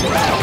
Wow.